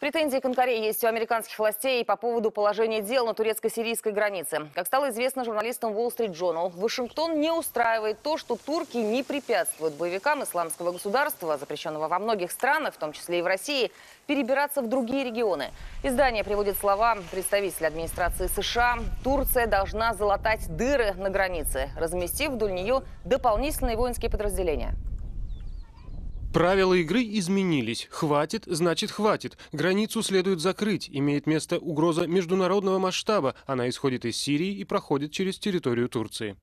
Претензии к Анкаре есть у американских властей по поводу положения дел на турецко-сирийской границе. Как стало известно журналистам Wall Street Journal, Вашингтон не устраивает то, что турки не препятствуют боевикам исламского государства, запрещенного во многих странах, в том числе и в России, перебираться в другие регионы. Издание приводит слова представителя администрации США. Турция должна залатать дыры на границе, разместив вдоль нее дополнительные воинские подразделения. Правила игры изменились. Хватит, значит хватит. Границу следует закрыть. Имеет место угроза международного масштаба. Она исходит из Сирии и проходит через территорию Турции.